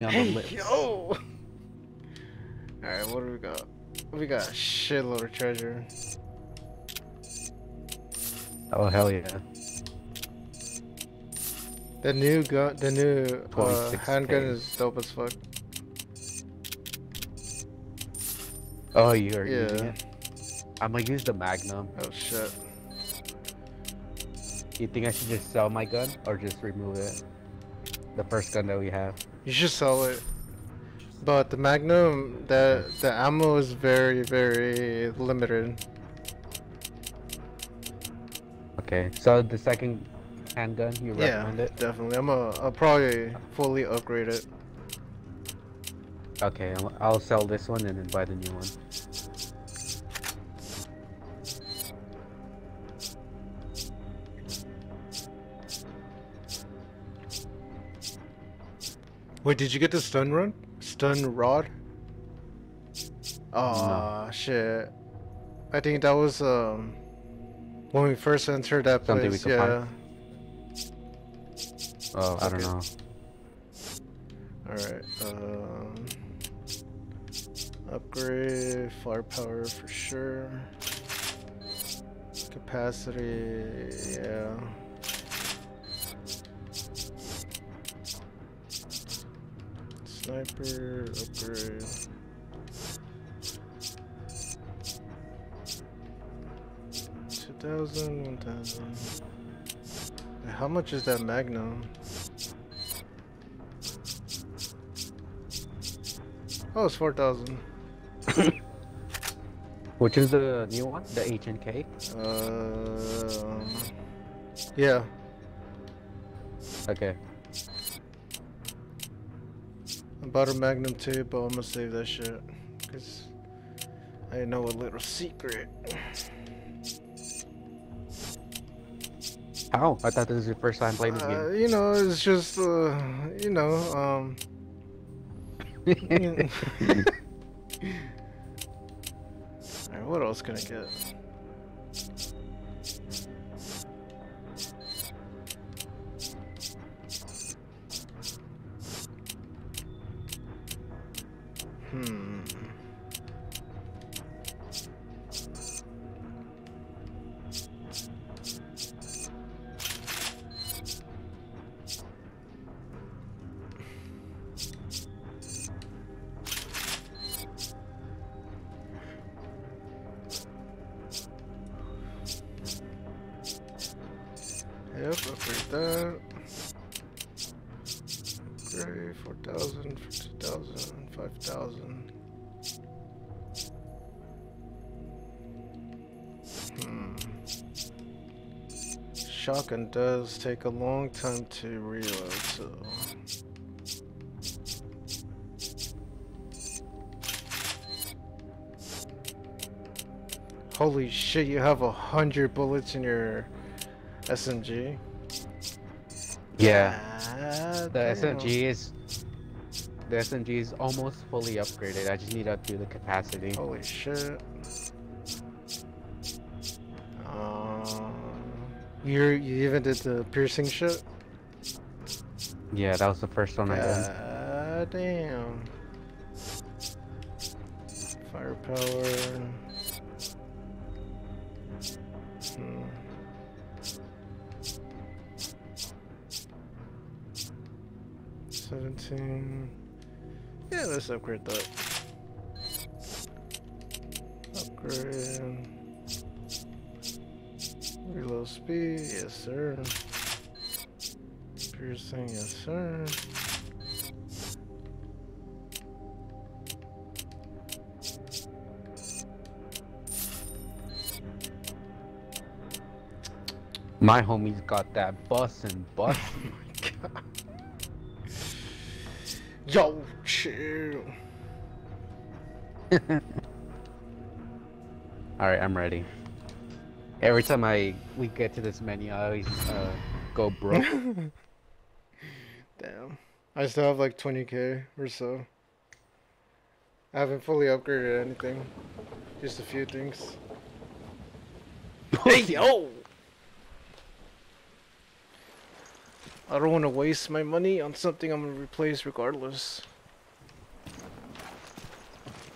on Hey, the lips. yo! Alright, what do we got? We got a shitload of treasure. Oh hell yeah. The new gun, the new uh, 26K. handgun is dope as fuck. Oh, you are Yeah. using it. I'm gonna use the Magnum. Oh shit. You think I should just sell my gun or just remove it? The first gun that we have. You should sell it. But the Magnum, the the ammo is very very limited. Okay. So the second handgun, you Yeah, recommend it? definitely. I'm a, I'll probably fully upgrade it. Okay, I'll, I'll sell this one and then buy the new one. Wait, did you get the stun run? Stun rod? Oh shit. I think that was um when we first entered that Something we place. Yeah. find. Oh, I don't know. Alright. Um upgrade firepower for sure. Capacity, yeah. Sniper upgrade. Two thousand, one thousand. How much is that Magnum? Oh, it's four thousand. Which is the new one? The HNK? Um, yeah. Okay. Bought a Magnum too, but I'm gonna save that shit. Cause I know a little secret. How? I thought this was your first time playing this Uh, you know, it's just, uh, you know, um, alright, what else can I get? That. Upgrade 4,000 for 2,000, 5,000. Hmm. Shotgun does take a long time to reload, so. Holy shit, you have a hundred bullets in your SMG? Yeah. God The. SMG is the SMG is almost fully upgraded. I just need to do the capacity. Holy shit. Um, you you even did the piercing shit? Yeah, that was the first one I did. God damn. Firepower. Seventeen. Yeah, let's upgrade that. Upgrade. Reload speed, yes sir. Piercing, yes sir. My homies got that bus and bus. Yo, chill. Alright, I'm ready. Every time I we get to this menu, I always uh, go broke. Damn. I still have like 20k or so. I haven't fully upgraded anything. Just a few things. hey yo! I don't want to waste my money on something I'm gonna replace regardless.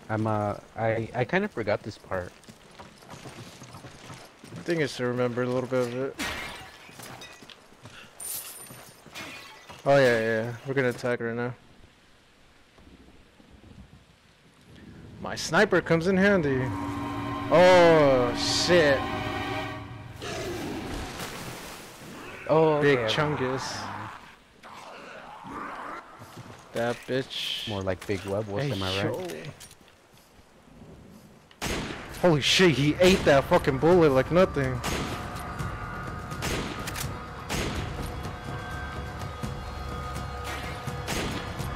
I'm uh I I kind of forgot this part. I think I still remember a little bit of it. Oh yeah, yeah, we're gonna attack right now. My sniper comes in handy. Oh shit! Oh, Big okay. Chungus. That bitch. More like Big Web was, Hey, am I right? yo. Holy shit, he ate that fucking bullet like nothing.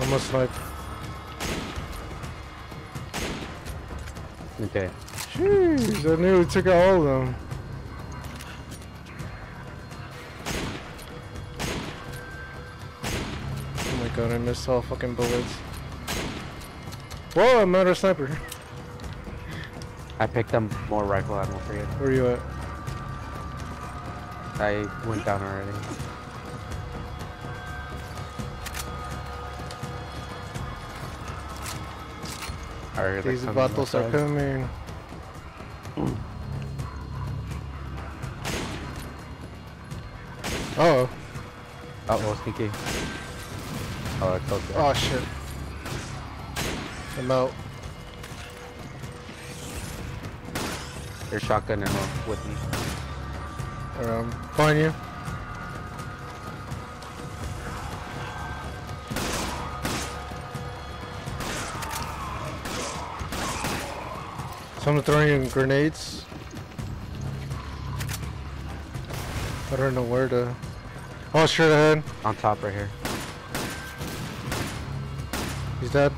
Almost like, Okay. jeez, I knew he took out all of them. God, I missed all fucking bullets. Whoa, I'm out of sniper. I picked up more rifle ammo for you. Where are you at? I went down already. Alright, These battles are coming. Oh, Oh, oh, sneaky. Oh, it's okay. oh shit. I'm out. There's shotgun ammo with me. Um, find you. Someone throwing in grenades. I don't know where to. Oh, straight ahead. On top right here. He's dead.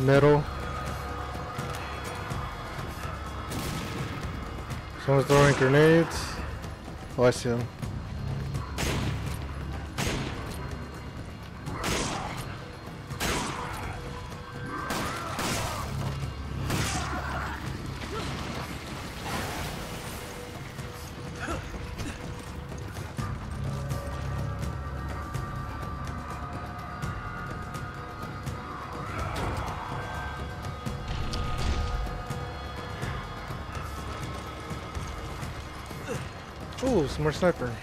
Middle. Someone's throwing grenades. Oh, I see them. Sniper.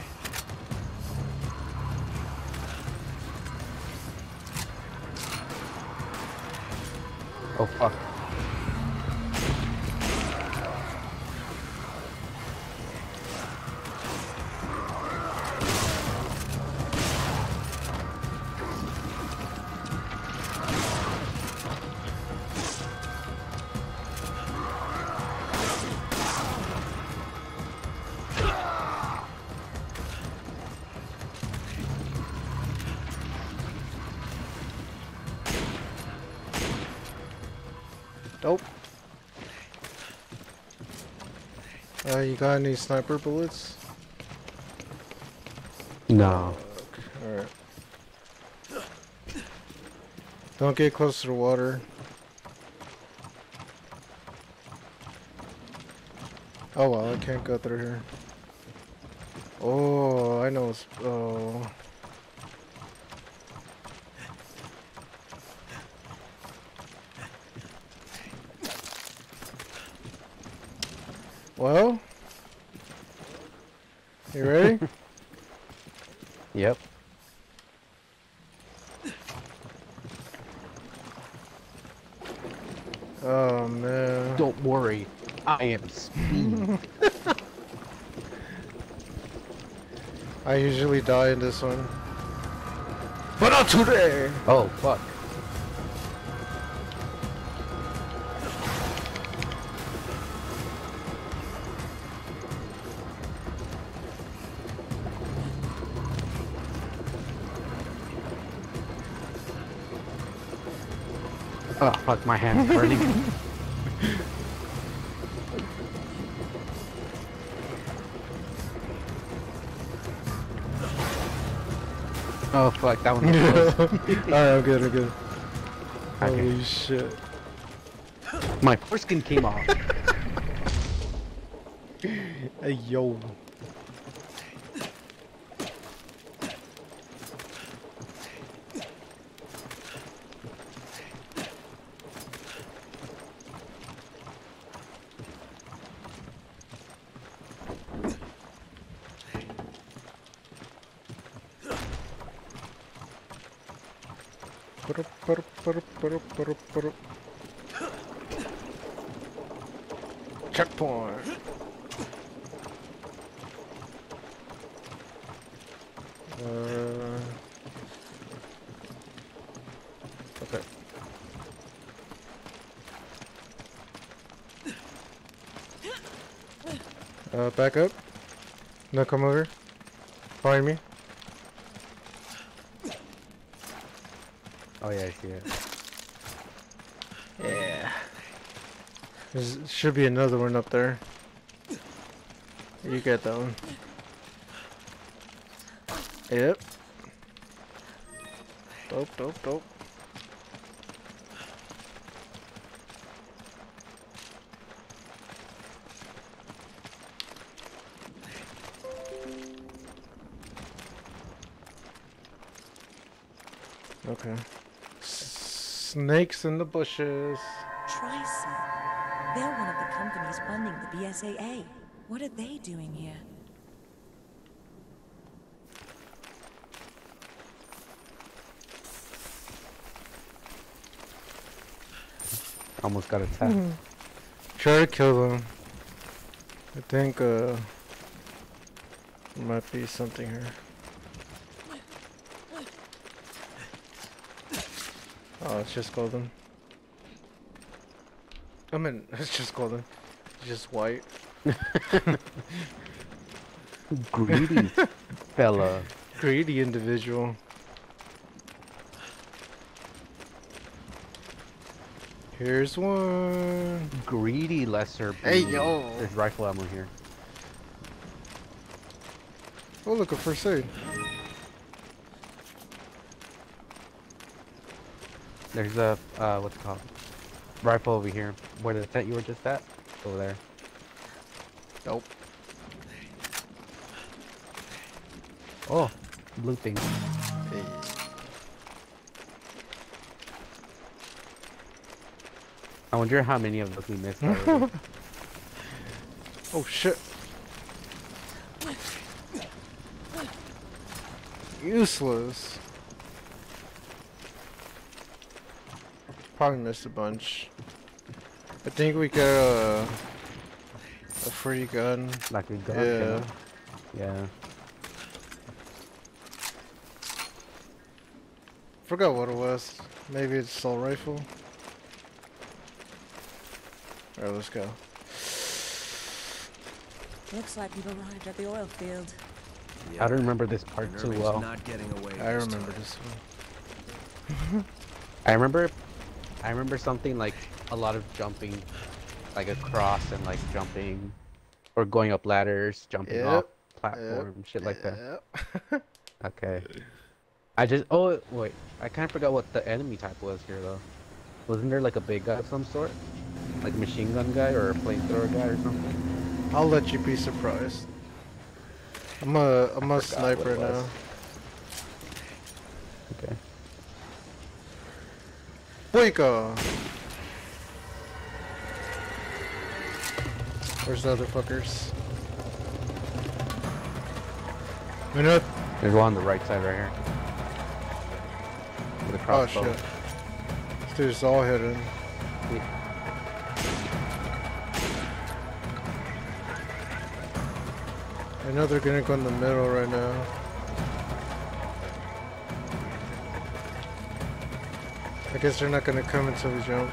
Nope. Uh, you got any sniper bullets? No. Alright. Don't get close to the water. Oh well, I can't go through here. Oh, I know. It's, oh. Well, you ready? Yep. oh man. Don't worry. I am speed. I usually die in this one. But not today! oh, fuck. Oh, fuck, my hand's burning. Oh fuck, that one. Alright, I'm good, I'm good. Okay. Holy shit. My foreskin came off. Hey, yo. Checkpoint. Uh, okay. Uh, back up. No, come over. Find me. Oh yeah, I see it. Yeah. There should be another one up there. You get that one. Yep. Dope, dope, dope. Okay. S- snakes in the bushes. Tricell. They're one of the companies funding the BSAA. What are they doing here? Almost got attacked. Try to kill them. I think, uh, there might be something here. Oh, it's just golden. I mean, it's just golden. It's just white. Greedy fella. Greedy individual. Here's one. Greedy lesser. Hey, yo. There's rifle ammo here. Oh, look, a first There's a uh, what's it called? Rifle over here. Where the tent you were just at? Over there. Nope. Oh, blue thing. I wonder how many of those we missed. Oh shit. Useless. Probably missed a bunch. I think we got a, a free gun. like we got. Yeah. Yeah. Forgot what it was. Maybe it's assault rifle. Alright, let's go. Looks like we've arrived at the oil field. I don't remember this part too well. Not getting away I this remember time. this one. I remember, I remember something like a lot of jumping, like across and like jumping, or going up ladders, jumping Yep, off platform, shit like that. Yep. Okay. I just oh wait, I kind of forgot what the enemy type was here though. Wasn't there like a big guy of some sort, like a machine gun guy or a flamethrower guy or something? I'll let you be surprised. I'm a I'm a sniper now. Where's the other fuckers? Minute. There's one on the right side right here. With a crossbow. Oh shit. This dude's all hidden. I know they're gonna go in the middle right now. I guess they're not gonna come until we jump.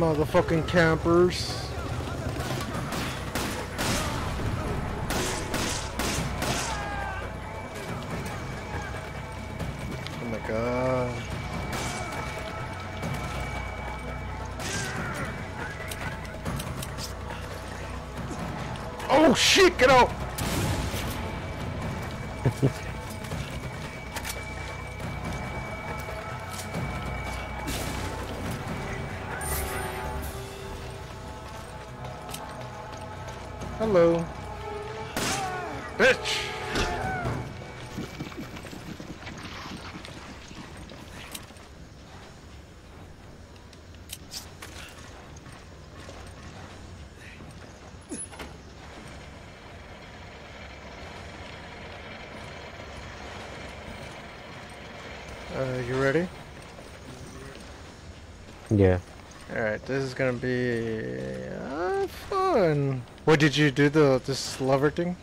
Motherfucking campers. Oh my god. Oh shit, get out! Hello. Bitch! Uh, you ready? Yeah. Alright, this is gonna be uh, fun. What did you do the this lover thing?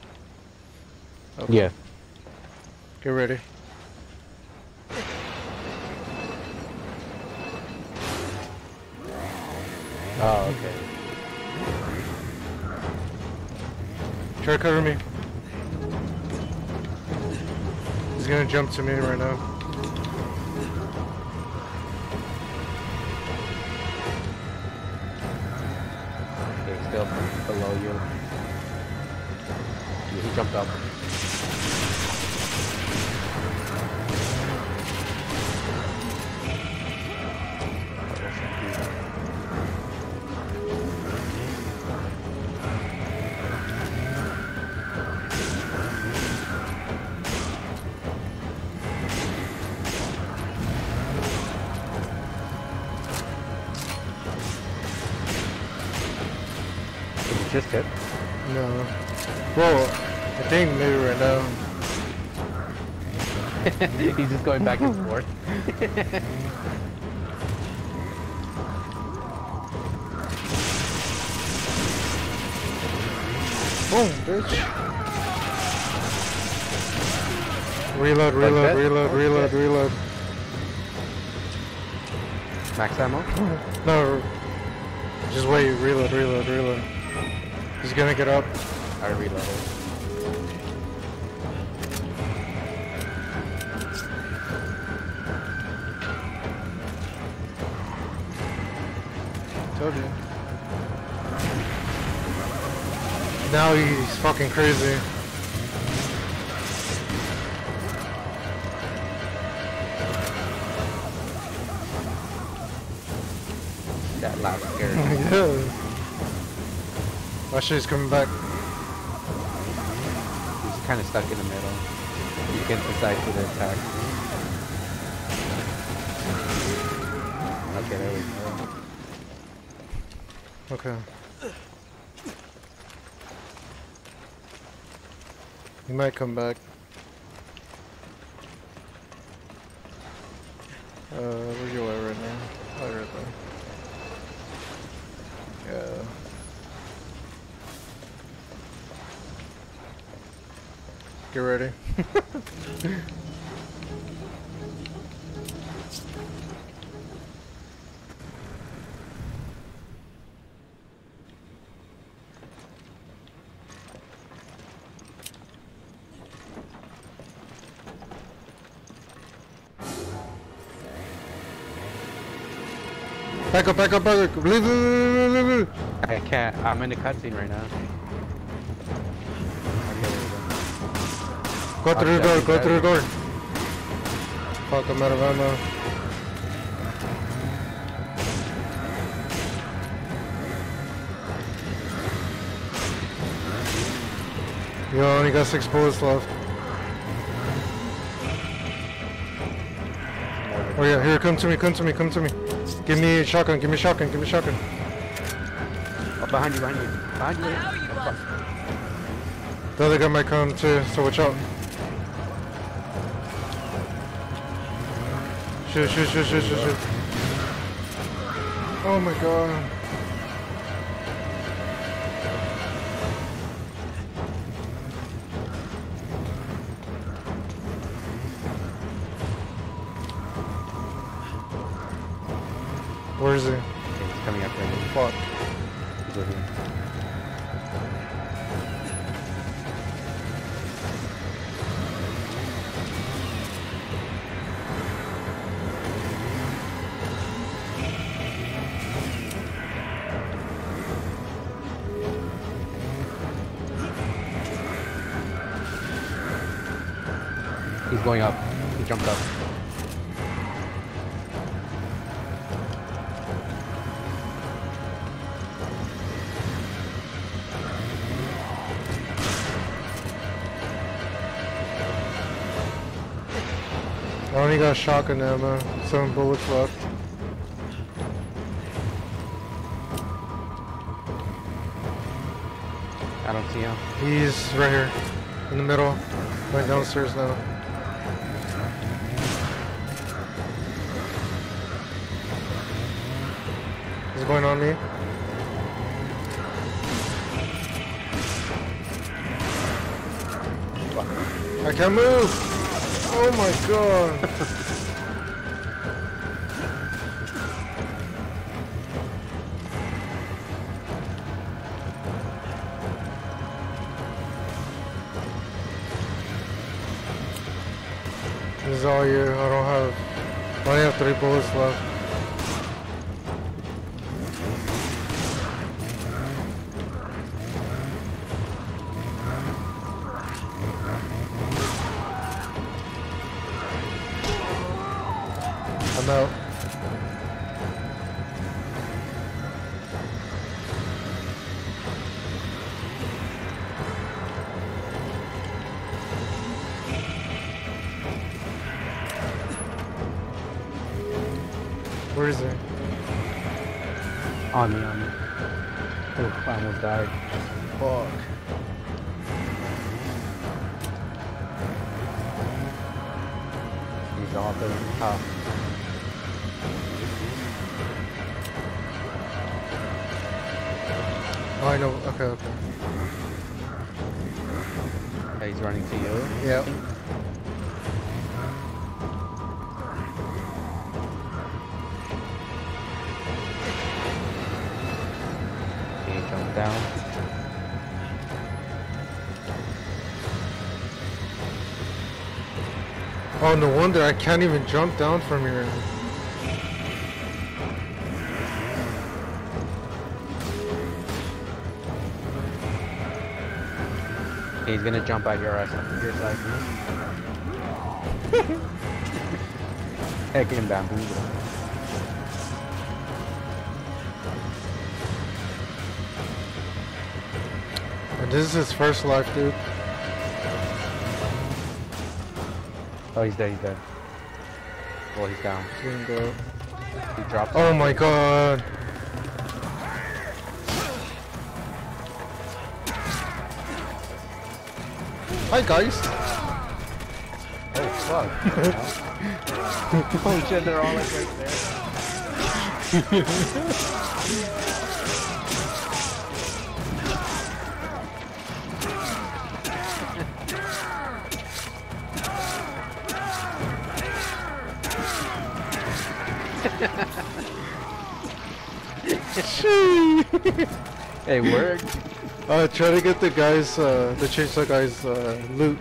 Okay, Yeah. Get ready. Oh, okay. Try to cover me. He's gonna jump to me right now. Jumped up. Just hit? No. Well, I think maybe right now. He's just going back and forth. Boom, bitch. Reload, that? reload, reload, Oh, reload, shit. reload. Max ammo? No, just wait, reload, reload, reload. He's gonna get up. I reloaded. Now he's fucking crazy. That loud scare. yeah. Watch he's coming back. He's kind of stuck in the middle. He can't decide to attack. Okay, there we go. Okay. He might come back. Uh, where you at right now? Oh, right there. Yeah. Get ready. I can't. I'm in a cutscene right now. Okay, there we go. Go through the door, go through the door. Fuck, I'm out of ammo. You only got six bullets left. Oh yeah, here, come to me, come to me, come to me. Give me a shotgun, give me a shotgun, give me a shotgun. Oh, behind you, behind you. Behind you. Oh, fuck. The other guy might come too, so watch out. Shoot, shoot, shoot, shoot, shoot, shoot. Oh my god. Going up. He jumped up. I only got shotgun ammo, seven bullets left. I don't see him. He's right here, in the middle, going downstairs now. Going on me. I can't move! Oh my god! This is all you. I don't have. I only have three bullets left. Okay, okay. Yeah, he's running to you. Yep. He jumped down. Oh, no wonder I can't even jump down from here. He's gonna jump at your ass, your side. Heck him. And this is his first life, dude. Oh, he's dead, he's dead. Well, he's down. He. He dropped. Oh my god. Hi guys. Oh, fuck. oh shit, they're all like right there. Hey, worked. Uh, try to get the guys, uh, the chainsaw guys, uh, loot.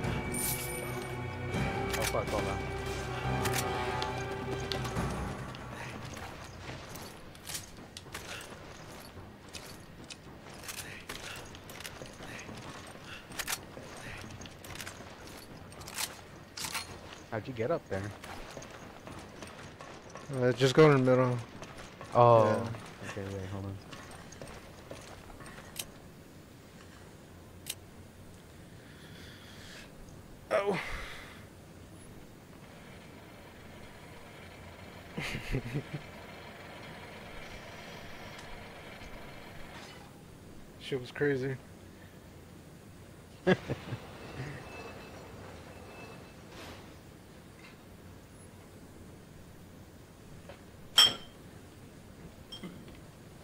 Oh fuck, hold on. How'd you get up there? Uh, just go in the middle. Oh. Yeah. Okay, wait, hold on. Shit was crazy.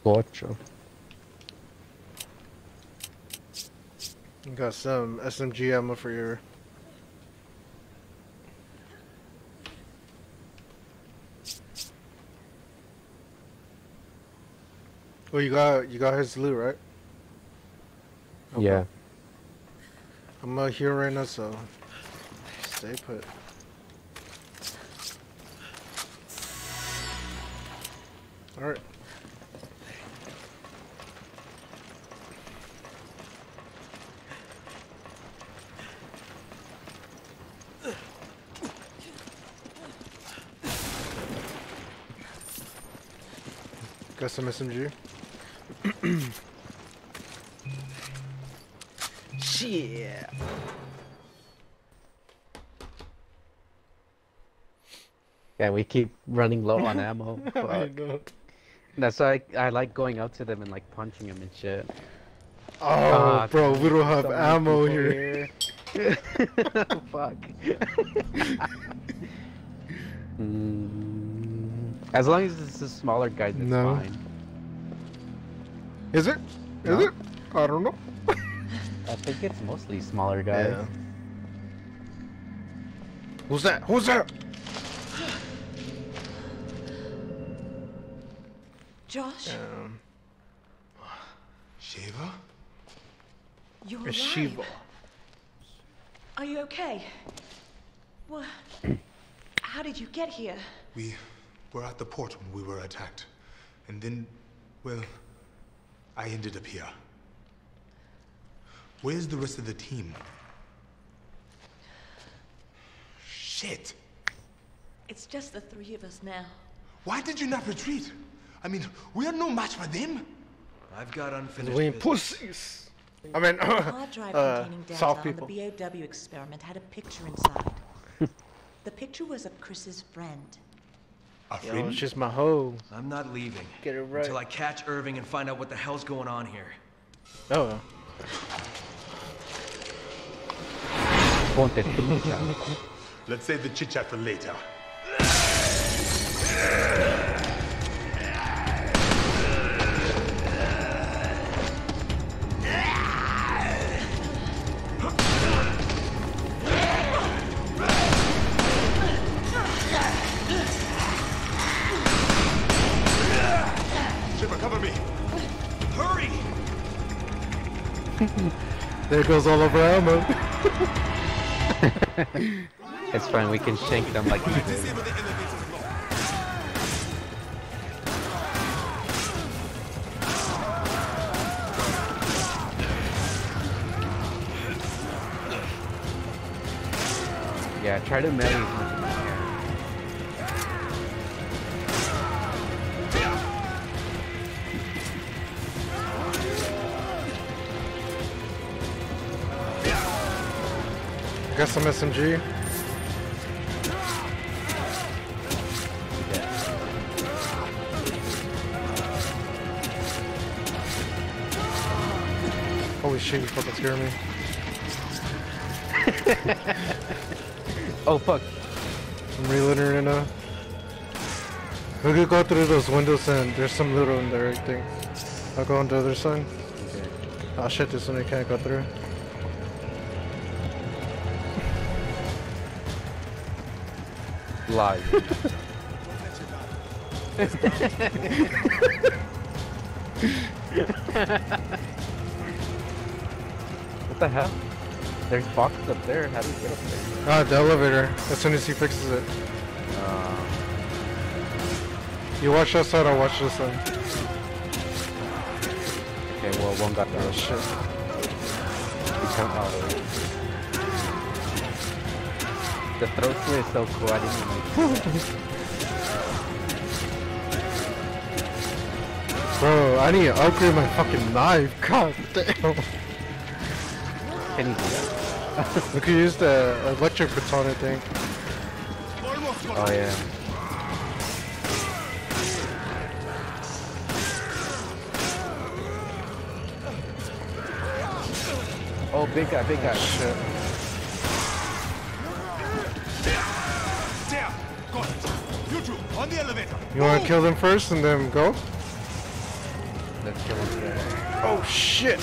Gotcha. Got some SMG ammo for your. Well, you got you got his loot, right? Okay. Yeah. I'm uh, here right now, so stay put. All right. Got some SMG. Shit. Yeah, we keep running low on ammo. That's why I, I like going out to them and like punching them and shit. Oh, Ah, bro, we don't have so ammo people here. Fuck. mm, as long as it's a smaller guy, that's No. fine. Is it? Is No. it? I don't know. I think it's mostly smaller guys. Who's that? Who's that? Josh, Um, Sheva? you're it's alive. Sheva. Are you okay? What? How did you get here? We were at the port when we were attacked. And then, well, I ended up here. Where's the rest of the team? Shit! It's just the three of us now. Why did you not retreat? I mean, we are no match for them. I've got unfinished We business. pussies. I mean, The hard drive uh, containing data soft on people. the BOW experiment had a picture inside. the picture was of Chris's friend. A Yo, friend? she's my hoe. I'm not leaving. Get it right. Until I catch Irving and find out what the hell's going on here. Oh. Ponte trucha. Let's save the chit chat for later. Sheva, cover me. Hurry! There goes all of our ammo. it's fine, we can shank them like easily. Yeah, try to melee Got some SMG. Holy shit, you fucking scared me. Oh fuck. I'm reloading right now. We could go through those windows and there's some loot in there, I think. I'll go on the other side. Okay. Oh shit, this one I can't go through. Live. what the hell? There's boxes up there. How do you get up there? Ah, the elevator. As soon as he fixes it. Uh, You watch this side, I'll watch this side. okay, well, one got Oh there. shit. Oh, the throat slit is so cool. I didn't even like. Bro, I need to upgrade my fucking knife. God damn. Can you do that? We could use the electric baton, I think. Oh yeah. Oh, big guy, big guy. Shit. On the elevator! You wanna kill them first and then go? Let's kill him. Yeah. Oh shit!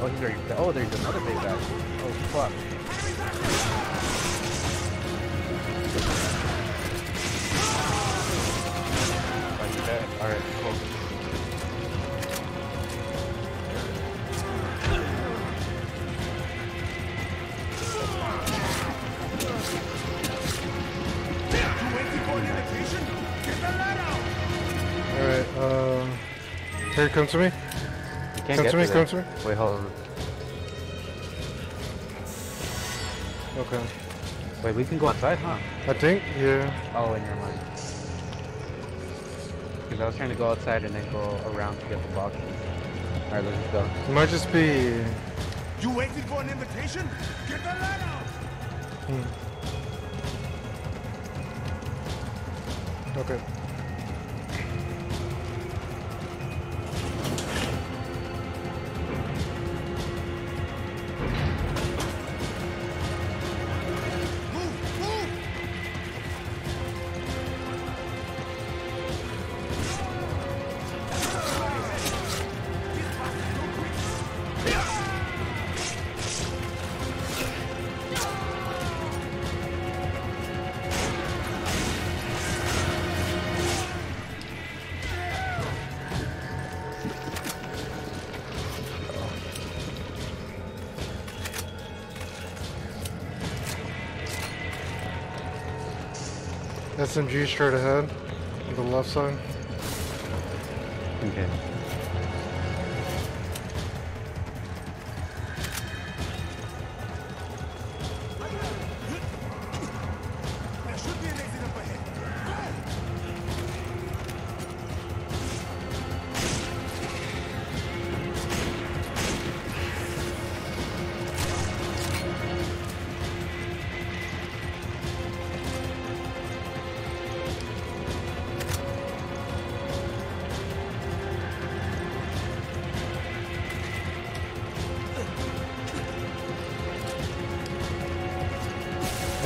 Oh, he's already. Oh, there's another big guy. Oh fuck. Here, come to me. You can't Come get to me, there. come to me. Wait, hold on. Okay. Wait, we can go outside, huh? I think, yeah. Oh, in your mind. Because I was trying to go outside and then go around to get the boxes. Alright, let's just go. It might just be... You waiting for an invitation? Get the ladder! Hmm. Okay. SMG straight ahead. On the left side.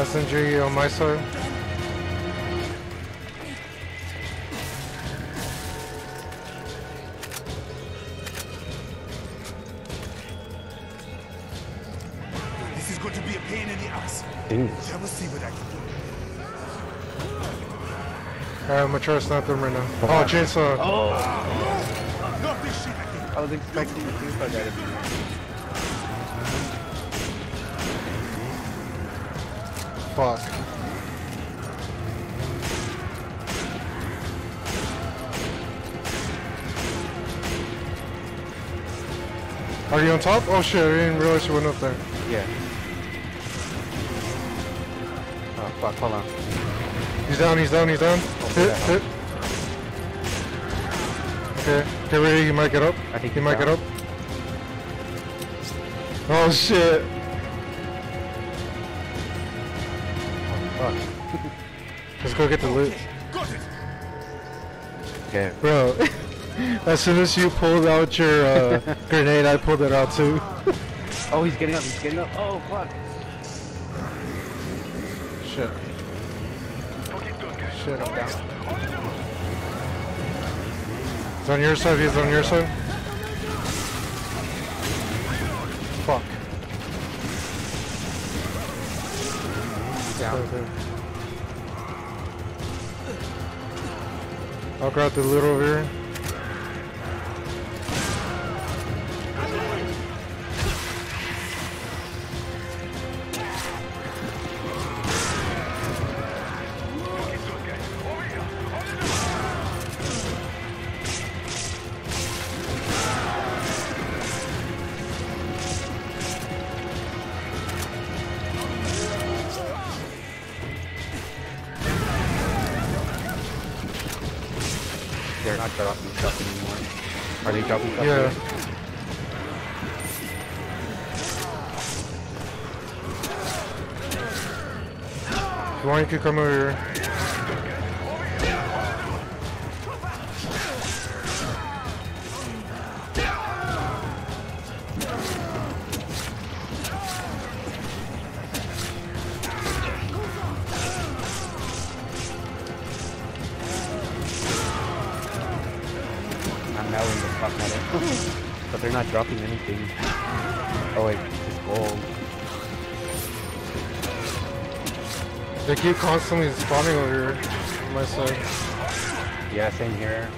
SMG on my side. This is going to be a pain in the ass. Jeez. I will see what I can do. Alright, I'm gonna try to snipe them right now. Oh, chainsaw. Not this. I was expecting the super guy to be Fuck. Are you on top? Oh shit, I didn't realize you went up there. Yeah. Oh fuck, hold on. He's down, he's down, he's down. Oh, hit, yeah. hit. Okay, get ready, he might get up. I think he might get up. Oh shit. Go get the loot. Got it! Okay. Bro, as soon as you pulled out your uh, grenade, I pulled it out too. Oh, he's getting up, he's getting up. Oh fuck. Shit. Shit, I'm down. He's on your side, he's on your side. Fuck. Down. I'll grab the loot over here. You come over here. But they're not dropping anything. Oh wait, it's gold. They keep constantly spawning over here on my side. Yeah, same here.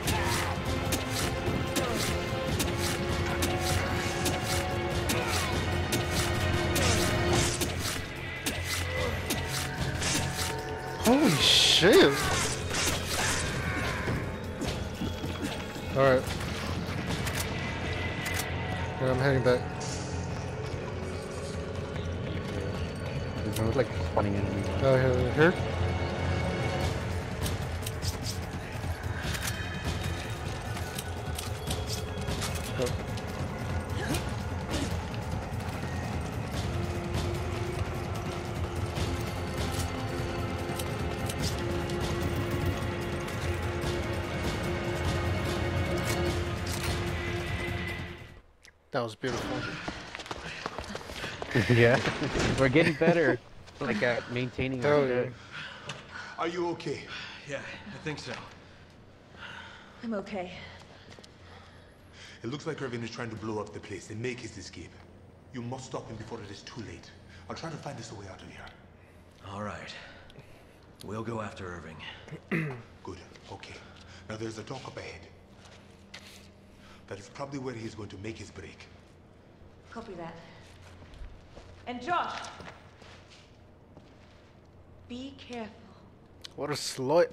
Holy shit! Alright. Yeah, I'm heading back. Was beautiful. yeah, we're getting better. Like at maintaining Hell our oh, yeah. Are you okay? Yeah, I think so. I'm okay. It looks like Irving is trying to blow up the place and make his escape. You must stop him before it is too late. I'll try to find us a way out of here. All right. We'll go after Irving. Good. Okay. Now there's a dock up ahead. That is probably where he's going to make his break. Copy that. And Josh! Be careful. What a slut.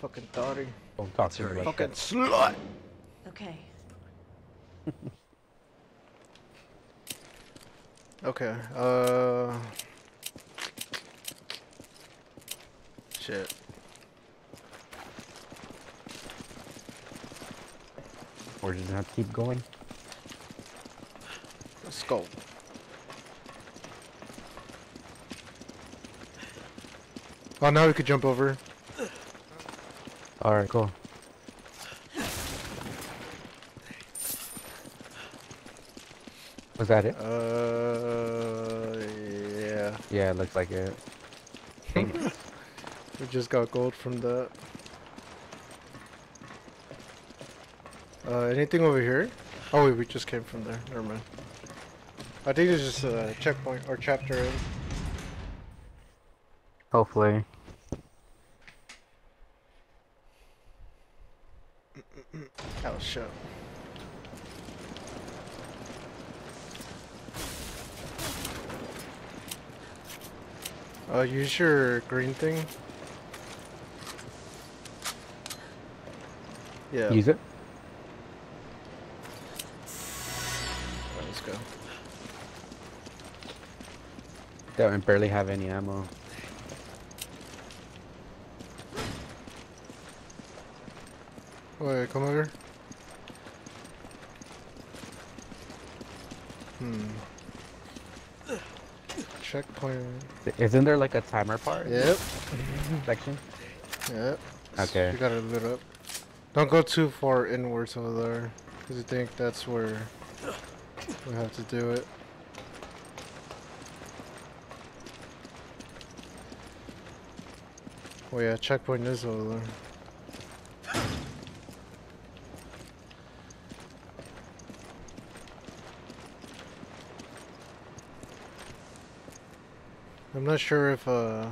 Fucking thotty. Don't talk to me Sorry. Fucking that. slut! Okay. Okay, uh... Shit. Or just not keep going. Let's go. Oh, now we could jump over. Alright, cool. Was that it? Uh, yeah. Yeah, it looks like it. Dang. We just got gold from that. Uh, anything over here? Oh wait, we just came from there. Never mind. I think it's just a checkpoint or chapter in. Hopefully. Oh shit. Uh, use your green thing. Yeah. Use it. Alright, let's go. Don't barely have any ammo. Wait, come over. Hmm. Checkpoint. Isn't there like a timer part? Yep. Section? Yep. Okay. You gotta lit up. Don't go too far inwards over there, because you think that's where we have to do it. Oh yeah, checkpoint is over there. I'm not sure if uh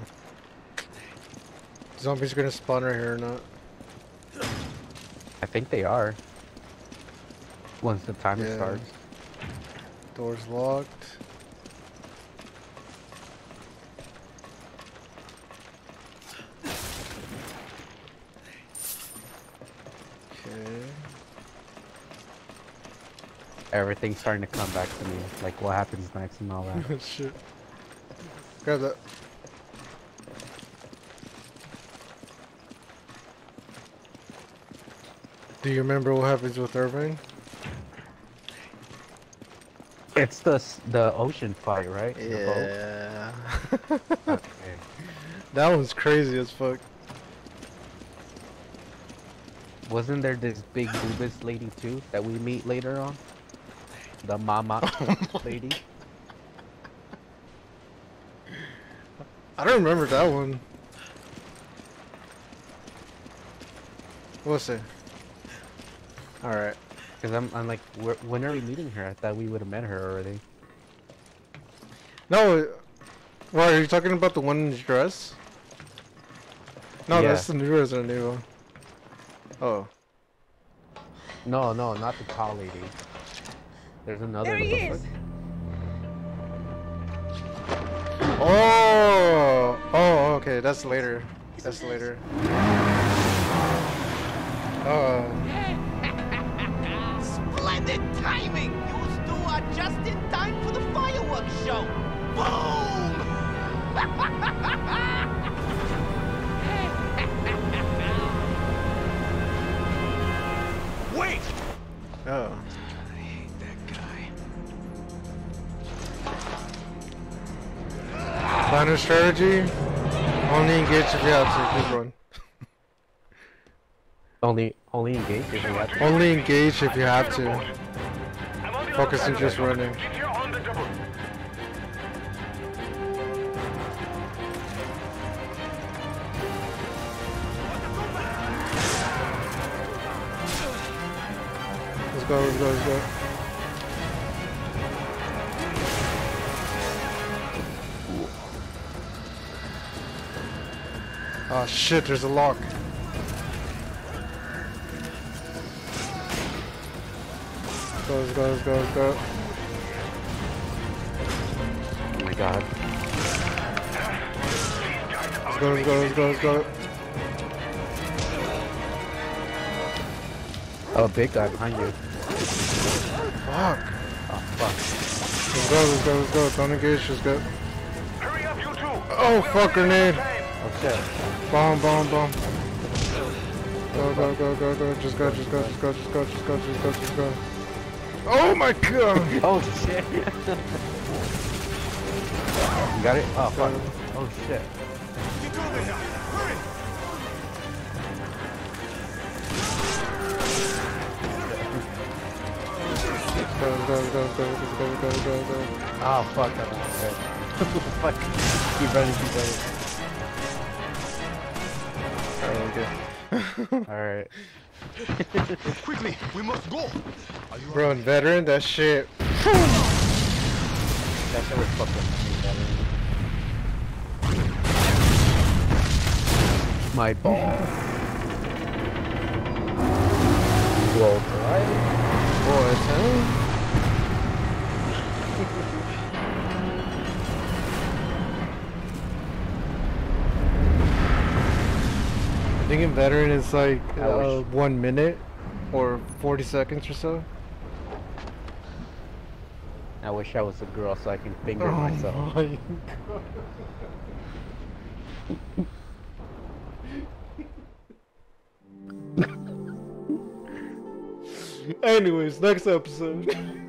zombies are gonna spawn right here or not. I think they are. Once the timer Yeah. starts. Doors locked. Okay. Everything's starting to come back to me. Like what happens next and all that. Shit. Grab that. Do you remember what happens with Irvine? It's the the ocean fight, right? Yeah. Okay. that one's crazy as fuck. Wasn't there this big boobus lady too that we meet later on? The mama lady. I don't remember that one. What's it? Alright. Because I'm, I'm like, when are we meeting her? I thought we would have met her already. No, what, are you talking about the one in the dress? No, Yeah. that's the new Resident Evil. Oh. No, no, not the tall lady. There's another. There he is. Oh! Oh, okay, that's later. That's later. Oh. Splendid timing! You two are just in time for the fireworks show! Boom! Final strategy? Only engage if you have to. Please run. Only, only engage if we have to. Only engage if you have to. Focusing just running. Let's go, let's go, let's go. Oh shit, there's a lock. Go, go, go, go. Oh my god. Let's go, let's go, let's go, let's go. Oh, big guy behind you. Fuck. Oh, fuck. Let's go, let's go, let's go. Don't engage, just go. Hurry up, you two. Oh, fuck, grenade. Oh shit. Bomb, bomb, bomb. Go, go, go, go, go. Just go, just go, just go, just go, just go, just go, just go. Oh my god! Oh shit. you got it? Oh fuck. Oh shit. Let's go, let's go, let's go, go, go, go, go, let's go. Oh fuck. That was good. fuck. Keep running, keep running. Alright, okay. Alright. Quickly, we must go. Are you Bro, and veteran, that shit. That shit was fucking My ball. Roll to right. Boy, huh? I think in veteran it's like uh, one minute or 40 seconds or so. I wish I was a girl so I can finger Oh myself. my Anyways, next episode.